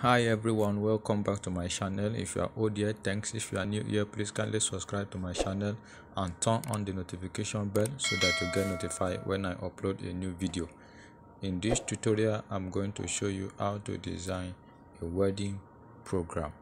hi everyone welcome back to my channel. If you are old here thanks. If you are new here please kindly subscribe to my channel and turn on the notification bell so that you get notified when i upload a new video. In this tutorial i'm going to show you how to design a wedding program.